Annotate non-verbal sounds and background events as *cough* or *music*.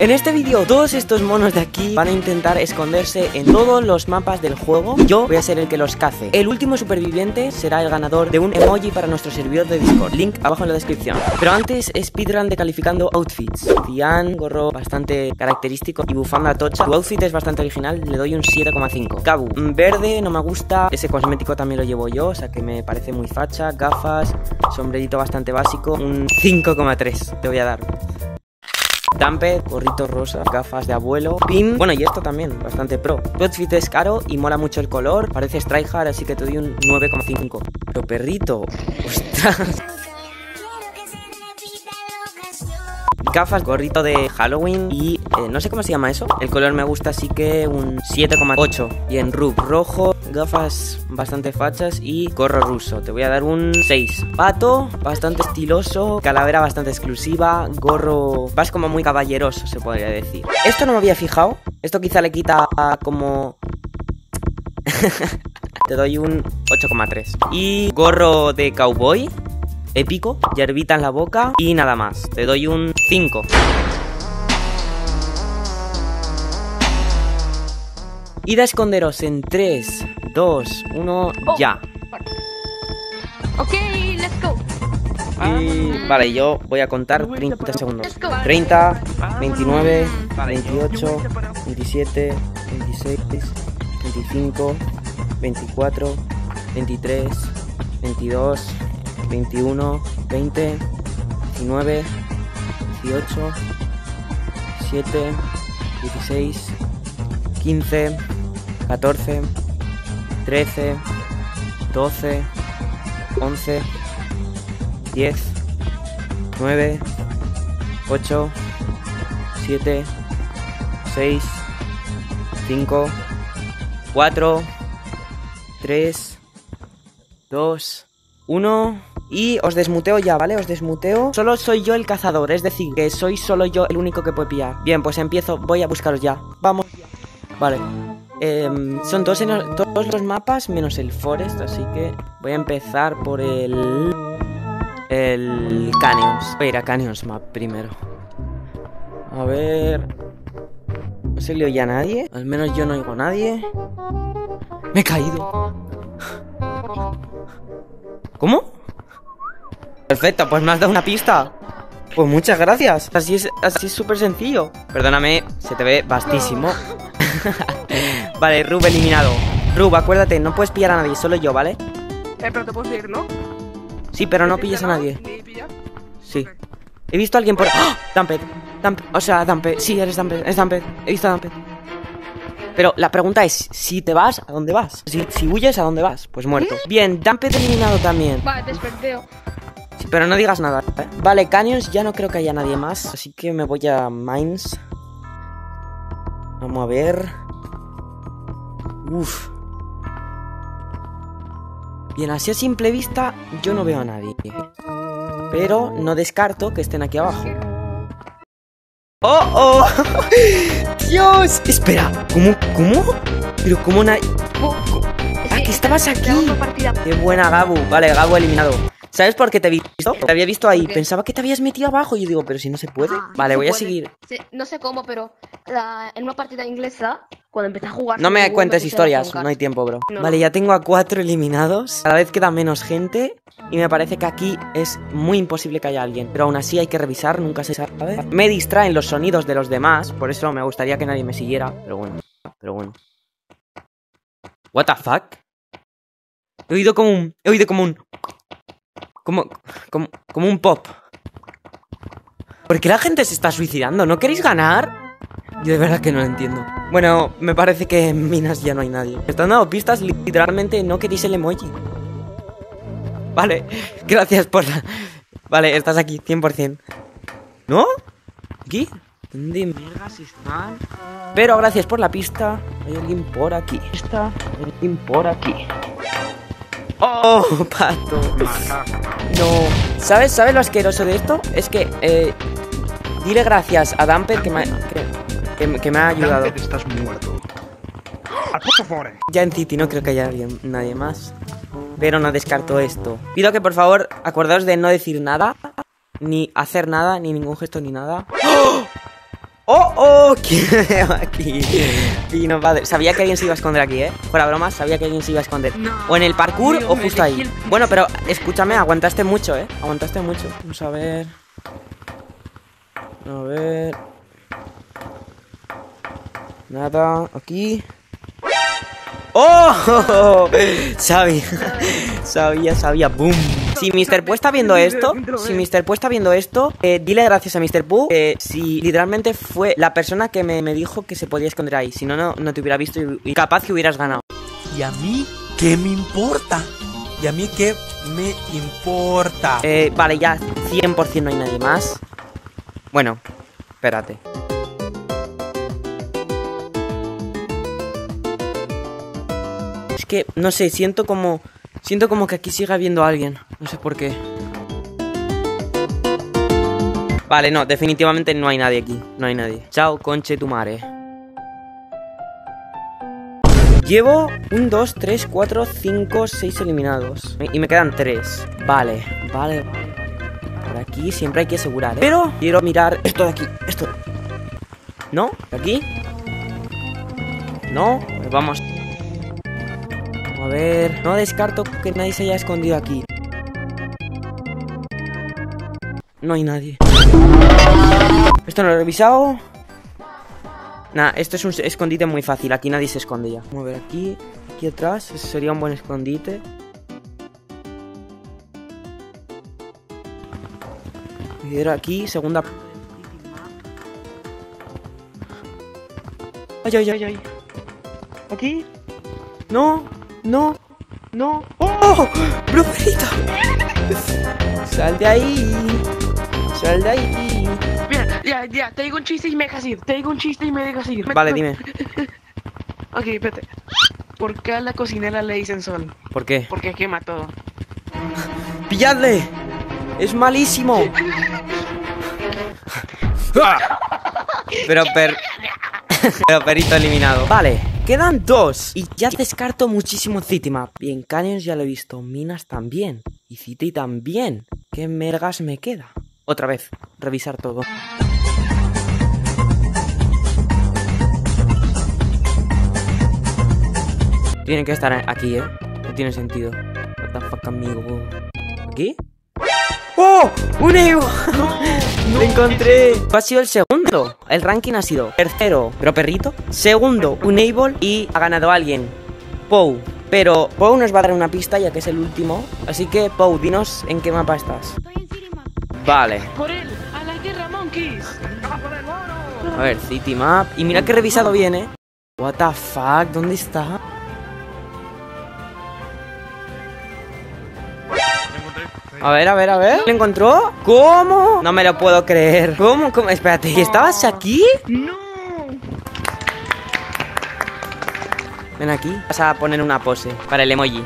En este vídeo, todos estos monos de aquí van a intentar esconderse en todos los mapas del juego. Yo voy a ser el que los cace. El último superviviente será el ganador de un emoji para nuestro servidor de Discord. Link abajo en la descripción. Pero antes, speedrun de calificando outfits. Cian, gorro bastante característico y bufanda tocha. Tu outfit es bastante original, le doy un 7,5. Gabu, verde, no me gusta. Ese cosmético también lo llevo yo, o sea que me parece muy facha. Gafas, sombrerito bastante básico. Un 5,3 te voy a dar. Dampe, gorrito rosa, gafas de abuelo, pin, bueno y esto también, bastante pro. Tu outfit es caro y mola mucho el color, parece tryhard, así que te doy un 9,5. Pero perrito, *laughs* ostras. Gafas, gorrito de Halloween y eh, no sé cómo se llama eso. El color me gusta, así que un 7,8. Y en rub rojo, gafas bastante fachas y gorro ruso. Te voy a dar un 6. Pato, bastante estiloso, calavera bastante exclusiva, gorro... Vas como muy caballeroso, se podría decir. Esto no me había fijado. Esto quizá le quita como... *laughs* Te doy un 8,3. Y gorro de cowboy épico, yerbita en la boca y nada más. Te doy un 5. Id a esconderos en 3, 2, 1, ya. Ok, let's go. Y vale, yo voy a contar 30 segundos. 30, 29, 28, 27, 26, 25, 24, 23, 22, 21, 20, 19, 18, 17, 16, 15, 14, 13, 12, 11, 10, 9, 8, 7, 6, 5, 4, 3, 2, 1 y os desmuteo ya, ¿vale? Os desmuteo. Solo soy yo el cazador, es decir, que soy solo yo el único que puede pillar. Bien, pues empiezo, voy a buscaros ya. Vamos. Vale. Eh, Son todos, en, todos los mapas menos el forest Así que voy a empezar por el... El Canyons. Voy a ir a Canyons Map primero. A ver... ¿No se le oye a nadie? Al menos yo no oigo a nadie. Me he caído. ¿Cómo? Perfecto, pues me has dado una pista Pues muchas gracias Así es así es súper sencillo Perdóname, se te ve vastísimo *laughs* Vale, Rub eliminado Rub, acuérdate, no puedes pillar a nadie, solo yo, ¿vale? Eh, pero te puedo seguir, ¿no? Sí, pero no pilles a nadie. Sí He visto a alguien por... ¡Oh! Damped Damped O sea, Damped Sí, eres Damped Es Damped He visto a Damped pero la pregunta es, si te vas, ¿a dónde vas? Si, si huyes, ¿a dónde vas? Pues muerto. Bien, Damped eliminado también. Vale, desperteo. Pero no digas nada. ¿eh? Vale, Canyons ya no creo que haya nadie más. Así que me voy a Mines. Vamos a ver. Uf. Bien, así a simple vista yo no veo a nadie. Pero no descarto que estén aquí abajo. ¡Oh, oh! *laughs* ¡Dios! Espera, ¿cómo? ¿Cómo? ¿Pero cómo nadie...? ¡Ah, que estabas aquí! ¡Qué buena, Gabu! Vale, Gabu eliminado. ¿Sabes por qué te he visto? Te había visto ahí. Pensaba que te habías metido abajo. Y yo digo, pero si no se puede. Ah, Vale, se voy a seguir. Sí, no sé cómo, pero la- en una partida inglesa, cuando empecé a jugar. No me cuentes historias, no hay tiempo, bro. No, Vale, ya tengo a cuatro eliminados. Cada vez queda menos gente. Y me parece que aquí es muy imposible que haya alguien. Pero aún así hay que revisar, nunca se sabe. Me distraen los sonidos de los demás. Por eso me gustaría que nadie me siguiera. Pero bueno, pero bueno. ¿What the fuck? He oído como un. He oído como un. Como. Como, como un pop. ¿Por qué la gente se está suicidando? ¿No queréis ganar? Yo de verdad que no lo entiendo. Bueno, me parece que en Minas ya no hay nadie. Me están dando pistas, literalmente no queréis el emoji. Vale, *laughs* gracias por la... Vale, estás aquí, 100%. ¿No? ¿Aquí? ¿Dónde? Pero gracias por la pista. Hay alguien por aquí. Está alguien por aquí. ¡Oh, pato! No. ¿Sabes, ¿Sabes lo asqueroso de esto? Es que, eh, dile gracias a Damper que me, ha- que, que- que me ha ayudado. Estás muerto. Ya en City no creo que haya alguien- nadie más. Pero no descarto esto. Pido que por favor acordaos de no decir nada, ni hacer nada, ni ningún gesto, ni nada. ¡Oh! ¡Oh, oh! *laughs* ¿Quién veo aquí? Pino padre. Sabía que alguien se iba a esconder aquí, ¿eh? Fuera bromas, sabía que alguien se iba a esconder. No, o en el parkour amigo, o justo ahí. el- Bueno, pero escúchame, aguantaste mucho, ¿eh? Aguantaste mucho. Vamos a ver. A ver. Nada, aquí. ¡Oh! *laughs* Sabía, sabía, sabía. ¡Boom! Si Mr. Pooh está viendo esto, si Mr. Pooh está viendo esto, eh, dile gracias a Mr. Pooh. eh, si literalmente fue la persona que me, me dijo que se podía esconder ahí. Si no, no, no te hubiera visto y, y capaz que hubieras ganado. ¿Y a mí qué me importa? ¿Y a mí qué me importa? Eh, vale, ya 100% no hay nadie más. Bueno, espérate. Es que, no sé, siento como... Siento como que aquí sigue habiendo alguien. No sé por qué. Vale, no, definitivamente no hay nadie aquí. No hay nadie. Chao, conche tu madre. Llevo 1, 2, 3, 4, 5, 6 eliminados. Y me quedan 3. Vale, vale, vale. Por aquí siempre hay que asegurar, ¿eh? Pero quiero mirar esto de aquí. Esto. ¿No? ¿De aquí? No. Pues vamos. A ver. No descarto que nadie se haya escondido aquí. No hay nadie. Esto no lo he revisado. Nah, esto es un escondite muy fácil. Aquí nadie se esconde ya. Vamos a ver aquí. Aquí atrás. Ese sería un buen escondite. Y era aquí, segunda. Ay, ay, ay, ay. Aquí. No, no, no. ¡Oh! ¡Brujerito! Sal de ahí. Sal de ahí. Mira, ya, ya, te digo un chiste y me dejas ir. Te digo un chiste y me dejas ir. Vale, dime. *laughs* Ok, espérate. ¿Por qué a la cocinera le dicen sol? ¿Por qué? Porque quema todo. ¡Pilladle! ¡Es malísimo! *laughs* Pero per... *laughs* Pero perito eliminado. Vale, quedan dos. Y ya descarto muchísimo Citymap. Bien, Canyons ya lo he visto. Minas también. Y City también. ¿Qué mergas me queda? Otra vez, revisar todo. Tienen que estar aquí, ¿eh? No tiene sentido. What the fuck, amigo. ¿Aquí? ¡Oh! ¡Un Evo! *laughs* ¡Lo encontré! Ha sido el segundo. El ranking ha sido tercero, pero perrito. Segundo, un Able y ha ganado alguien. Pou. Pero Pou nos va a dar una pista ya que es el último. Así que, Pou, dinos en qué mapa estás. Vale. Por él, a la guerra, monkeys. A ver, City Map. Y mira que he revisado bien, ¿eh? What the fuck, ¿dónde está? A ver, a ver, a ver. ¿Lo encontró? ¿Cómo? No me lo puedo creer. ¿Cómo? ¿Cómo? Espérate, ¿y estabas aquí? No. Ven aquí. Vas a poner una pose para el emoji.